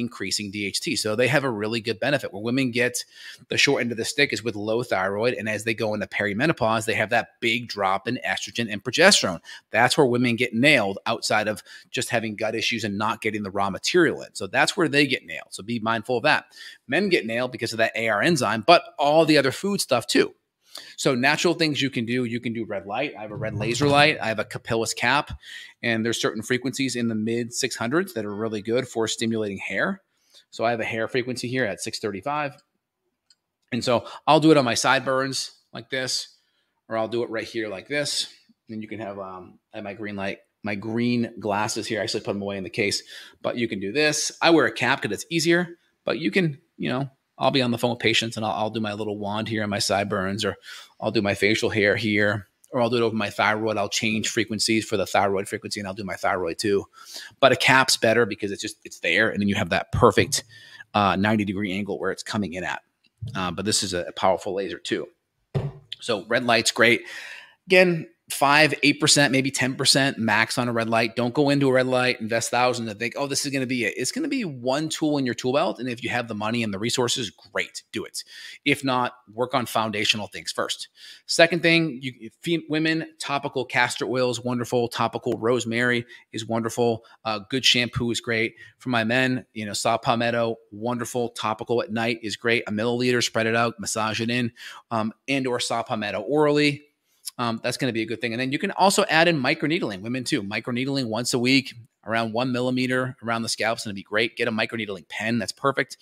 increasing DHT. So they have a really good benefit where women get the short end of the stick is with low thyroid. And as they go into perimenopause, they have that big drop in estrogen and progesterone. That's where women get nailed outside of just having gut issues and not getting the raw material in. So that's where they get nailed. So be mindful of that. Men get nailed because of that AR enzyme, but all the other food stuff too. So natural things you can do, you can do red light. I have a red laser light. I have a Capillus cap, and there's certain frequencies in the mid 600s that are really good for stimulating hair. So I have a hair frequency here at 635. And so I'll do it on my sideburns like this, or I'll do it right here like this. And you can have um, my green light, my green glasses here. I actually put them away in the case, but you can do this. I wear a cap because it's easier, but you can, you know, I'll be on the phone with patients and I'll, I'll do my little wand here on my sideburns, or I'll do my facial hair here, or I'll do it over my thyroid. I'll change frequencies for the thyroid frequency and I'll do my thyroid too. But a cap's better because it's just, it's there. And then you have that perfect uh, 90 degree angle where it's coming in at. Uh, but this is a powerful laser too. So red light's great. Again, five, eight percent, maybe ten percent max on a red light. Don't go into a red light, invest thousands, and think, oh, this is going to be it. It's going to be one tool in your tool belt, and if you have the money and the resources, great, do it. If not, work on foundational things first. Second thing, you women topical castor oil is wonderful. Topical rosemary is wonderful. Uh, good shampoo is great. For my men, you know, saw palmetto, wonderful. Topical at night is great. A milliliter, spread it out, massage it in, um, and or saw palmetto orally um, that's going to be a good thing. And then you can also add in microneedling, women too. Microneedling once a week, around one millimeter around the scalp is going to be great. Get a microneedling pen, that's perfect.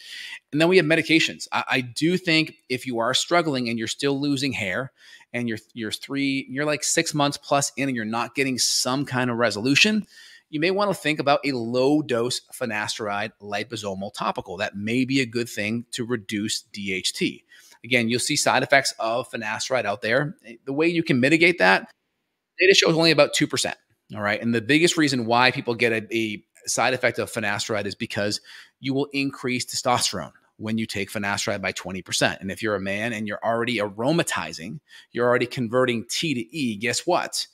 And then we have medications. I, I do think if you are struggling and you're still losing hair, and you're you're three, you're like six months plus in, and you're not getting some kind of resolution, you may want to think about a low dose finasteride liposomal topical. That may be a good thing to reduce DHT. Again, you'll see side effects of finasteride out there. The way you can mitigate that, data shows only about 2%. All right. And the biggest reason why people get a, a side effect of finasteride is because you will increase testosterone when you take finasteride by 20%. And if you're a man and you're already aromatizing, you're already converting T to E, guess what?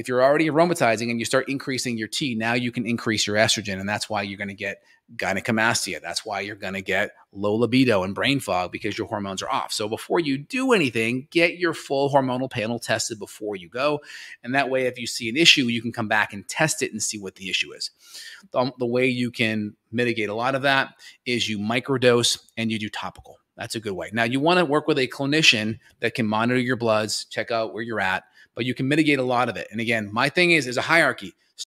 If you're already aromatizing and you start increasing your T, now you can increase your estrogen. And that's why you're going to get gynecomastia. That's why you're going to get low libido and brain fog because your hormones are off. So before you do anything, get your full hormonal panel tested before you go. And that way, if you see an issue, you can come back and test it and see what the issue is. The, the way you can mitigate a lot of that is you microdose and you do topical. That's a good way. Now, you want to work with a clinician that can monitor your bloods, check out where you're at, but you can mitigate a lot of it. And again, my thing is, is a hierarchy